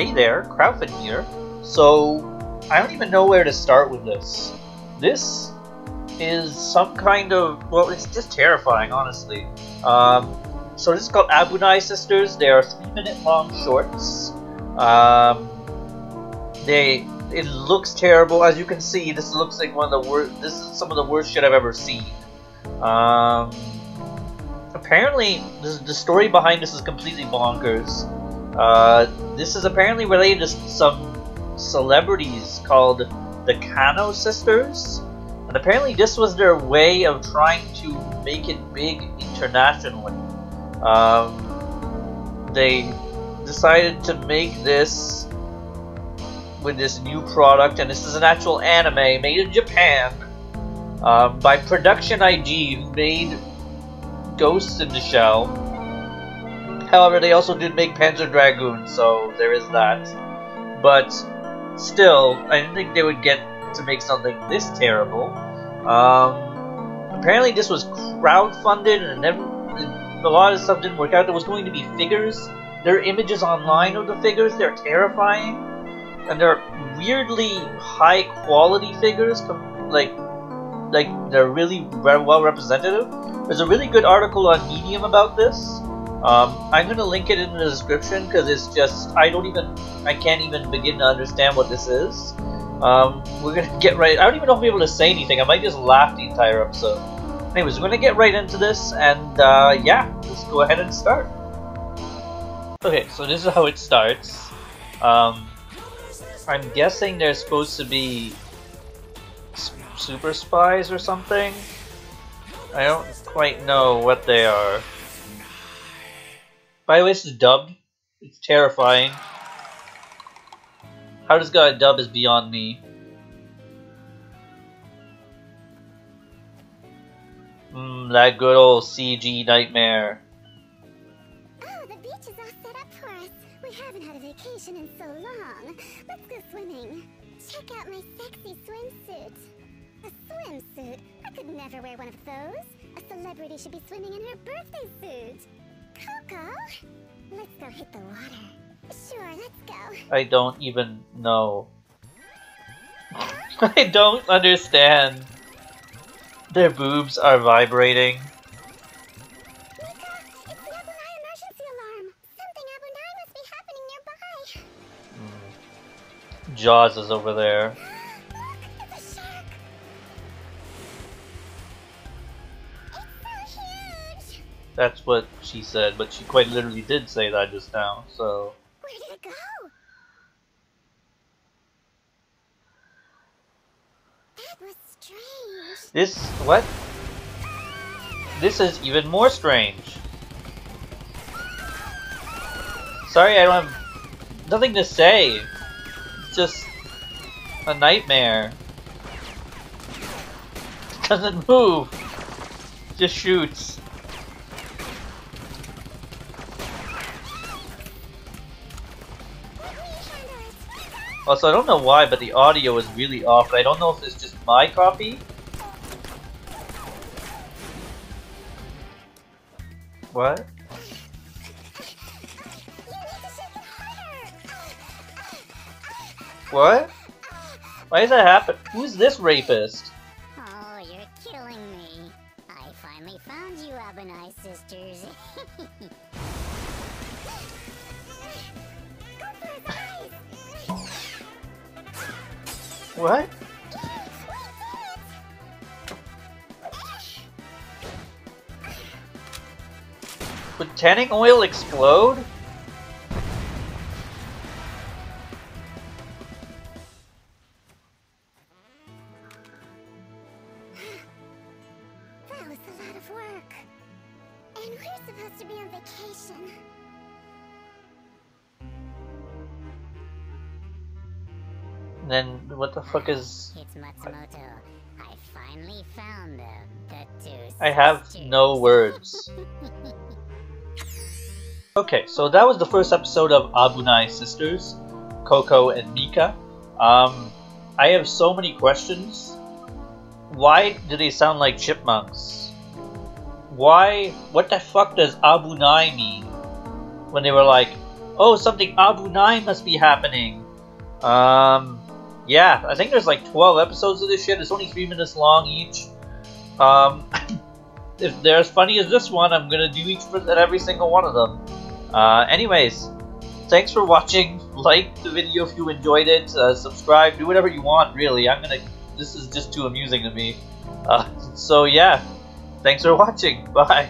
Hey there, Kraufen here. So, I don't even know where to start with this. This is some kind of, well, it's just terrifying, honestly. Um, so this is called Abunai Sisters. They are three minute long shorts. Um, they, it looks terrible. As you can see, this looks like one of the worst, this is some of the worst shit I've ever seen. Um, apparently, this, the story behind this is completely bonkers. Uh, this is apparently related to some celebrities called the Kano sisters, and apparently this was their way of trying to make it big internationally. Um, they decided to make this with this new product, and this is an actual anime made in Japan um, by Production IG, who made Ghosts in the Shell. However, they also did make Panzer Dragoon, so there is that. But still, I didn't think they would get to make something this terrible. Um, apparently, this was crowdfunded, and never, a lot of stuff didn't work out. There was going to be figures. There are images online of the figures. They're terrifying, and they're weirdly high quality figures. Like, like they're really well representative. There's a really good article on Medium about this. Um, I'm gonna link it in the description because it's just I don't even I can't even begin to understand what this is. Um, we're gonna get right. I don't even know if be able to say anything. I might just laugh the entire episode. Anyways, we're gonna get right into this, and uh, yeah, let's go ahead and start. Okay, so this is how it starts. Um, I'm guessing they're supposed to be super spies or something. I don't quite know what they are. By the way, this is dubbed. It's terrifying. How this guy dub is beyond me. Mmm, that good old CG nightmare. Oh, the beach is all set up for us. We haven't had a vacation in so long. Let's go swimming. Check out my sexy swimsuit. A swimsuit? I could never wear one of those. A celebrity should be swimming in her birthday suit. Coco, let's go hit the water. Sure, let's go. I don't even know. I don't understand. Their boobs are vibrating. Mika, it's the Abunai emergency alarm. Something Abunai must be happening nearby. Mm. Jaws is over there. That's what she said, but she quite literally did say that just now, so... Where did it go? That was strange. This... what? This is even more strange. Sorry, I don't have nothing to say. It's just a nightmare. It doesn't move. Just shoots. Also, I don't know why, but the audio is really off. I don't know if it's just my copy. What? What? Why does that happen? Who's this rapist? Oh, you're killing me. I finally found you, Abunai sisters. What? Would tanning oil explode? That was a lot of work. And we're supposed to be on vacation. Then what the fuck is... It's Matsumoto. I finally found them. The two I have no words. Okay, so that was the first episode of Abunai Sisters, Coco and Mika. Um, I have so many questions. Why do they sound like chipmunks? Why? What the fuck does Abunai mean? When they were like, Oh, something Abunai must be happening. Um, yeah, I think there's like 12 episodes of this shit. It's only 3 minutes long each. Um, if they're as funny as this one, I'm gonna do each for every single one of them. Uh, anyways, thanks for watching. Like the video if you enjoyed it. Uh, subscribe. Do whatever you want, really. I'm gonna... This is just too amusing to me. Uh, so yeah, thanks for watching. Bye.